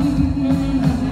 Mm-hmm.